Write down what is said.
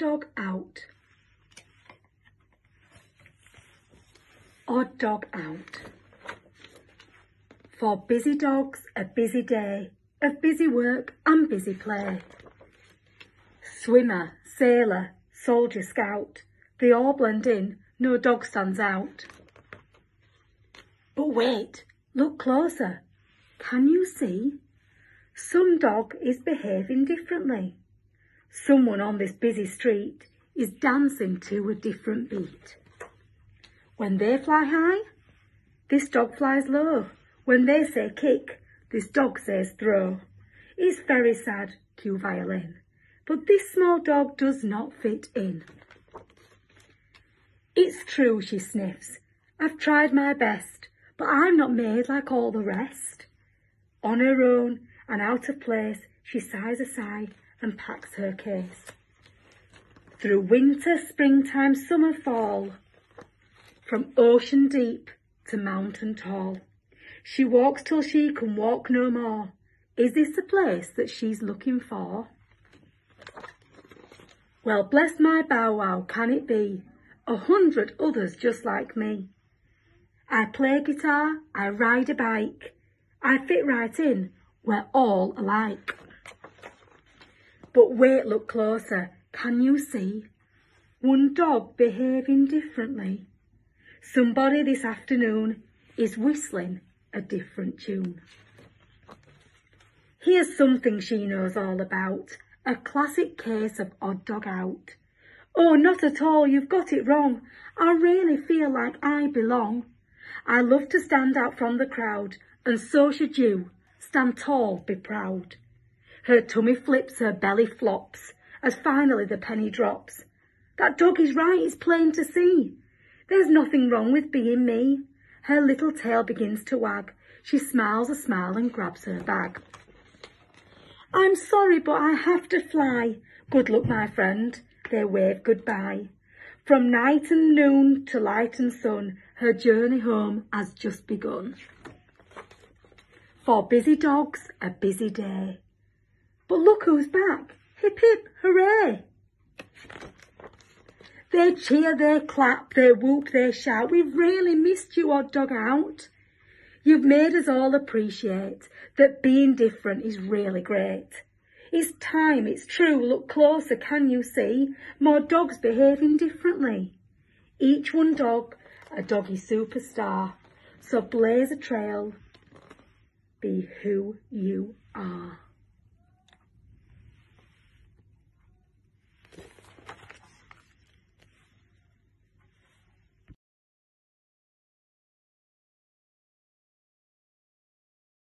Dog Out. Odd Dog Out. For busy dogs, a busy day of busy work and busy play. Swimmer, sailor, soldier, scout, they all blend in, no dog stands out. But wait, look closer. Can you see? Some dog is behaving differently. Someone on this busy street is dancing to a different beat. When they fly high, this dog flies low. When they say kick, this dog says throw. It's very sad, cue violin, but this small dog does not fit in. It's true, she sniffs. I've tried my best, but I'm not made like all the rest. On her own and out of place, she sighs a sigh and packs her case. Through winter, springtime, summer, fall, from ocean deep to mountain tall, she walks till she can walk no more. Is this the place that she's looking for? Well, bless my bow wow, can it be? A hundred others just like me. I play guitar, I ride a bike, I fit right in, we're all alike. But wait, look closer. Can you see? One dog behaving differently. Somebody this afternoon is whistling a different tune. Here's something she knows all about. A classic case of odd dog out. Oh, not at all, you've got it wrong. I really feel like I belong. I love to stand out from the crowd, and so should you. Stand tall, be proud. Her tummy flips, her belly flops, as finally the penny drops. That dog is right, it's plain to see. There's nothing wrong with being me. Her little tail begins to wag. She smiles a smile and grabs her bag. I'm sorry, but I have to fly. Good luck, my friend. They wave goodbye. From night and noon to light and sun, her journey home has just begun. For busy dogs, a busy day. But look who's back. Hip hip, hooray. They cheer, they clap, they whoop, they shout. We've really missed you, odd dog out. You've made us all appreciate that being different is really great. It's time, it's true, look closer, can you see? More dogs behaving differently. Each one dog, a doggy superstar. So blaze a trail, be who you are.